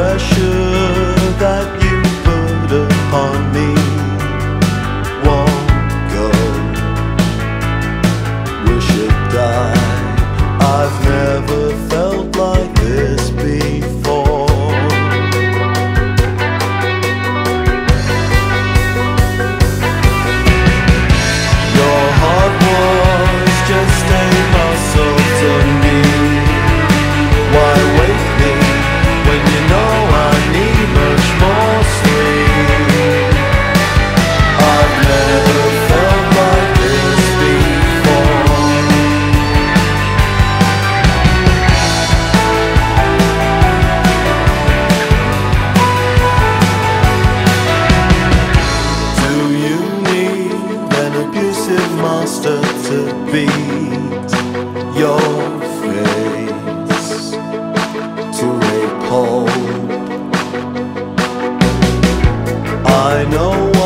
pressure Master to beat your face to a pulp. I know.